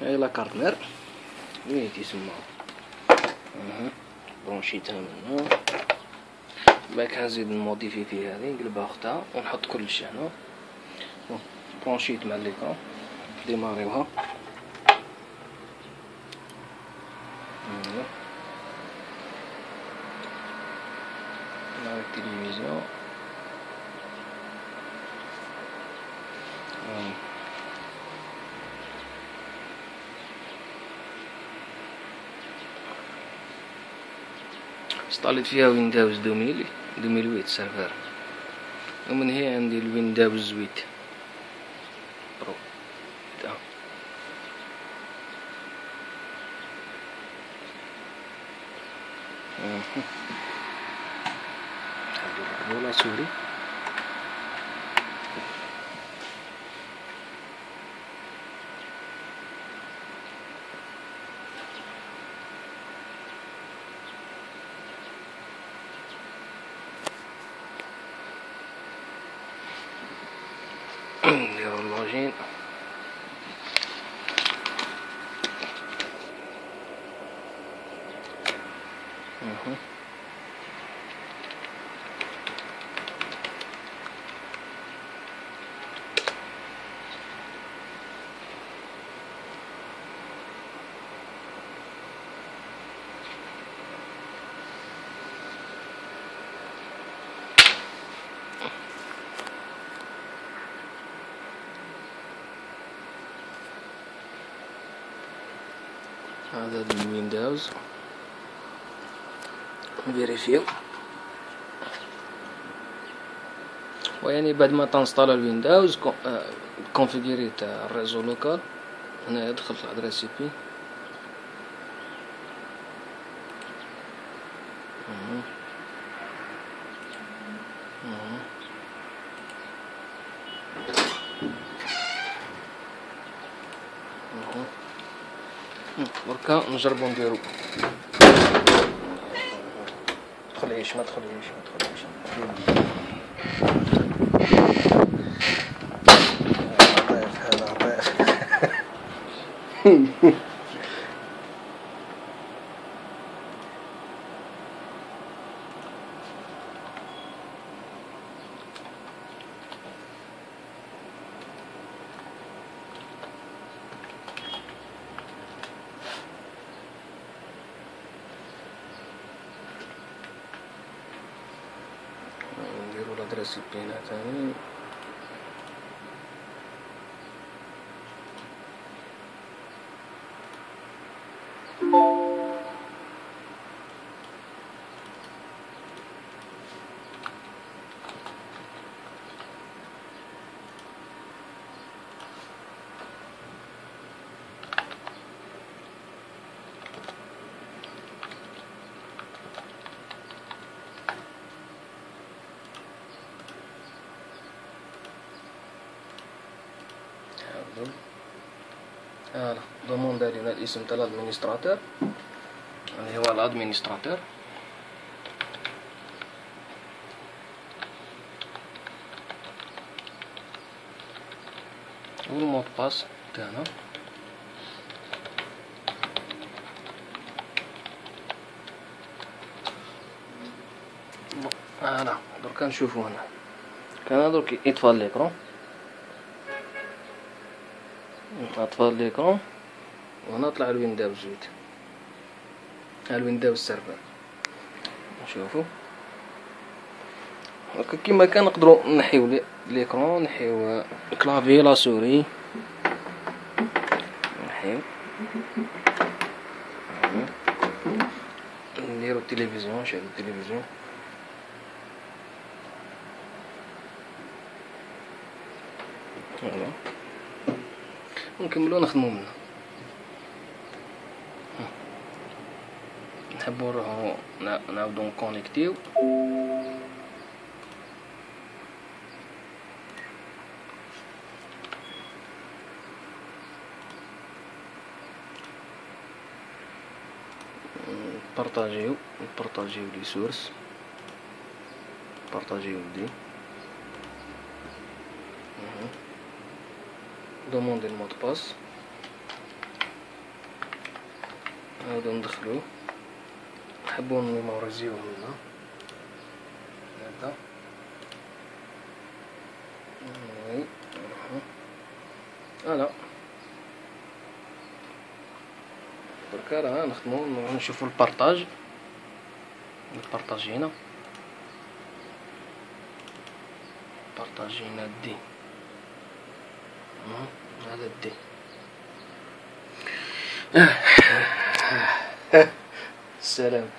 هاي لا كارت مير وين تيسمى؟ برونشيتها من هنا باك نزيد نموديفي في هذه نقلبها أختها. ونحط كلشي هنا. برونشيت مع ليكرون ديماريوها التلفزيون استعلت فيها ويندوز 2000 2008 سيرفر ومن هي عندي الويندوز 8 برو دا ولا سوري نديرو اللوجين أها هذا ال Windows. vérifi يو ويعني بعد ما ت install ال Windows تاع ال réseau local هنا دخلت ال adresse IP بركا نجربو نديرو. تدخليش ما تدخليش ما تدخليش. هذا عطيف نديرو لادريس اي بي هنا demande لنا الاسم تاع الادمينستراتور اللي هو الادمينستراتور والمود باس تاعنا فوالا دركا نشوفو هنا كان درك يطفى l'écran اطفى l'écran وهنا طلع ال Windows جديد ال Windows Server نشوفو. هكا كيما كان نقدروا نحيو l'- l'écran نحيو clavier la souris. نحيو. نديرو التلفزيون نشعلو التلفزيون. voilà. ونكملو نخدمو منها نحبو نروحو نع- نعاودو نكونيكتيو. بارطاجيو بارطاجيو لي سورس. بارطاجيو دي دوموندي المود باس. هذا ندخلو. نحبو ن mémoris يوه هنا هذا. oui. voilà دركا راه نخدمو نشوفو البارطاج. البارطاج هنا. بارطاجي هنا دي. هذا الدي السلام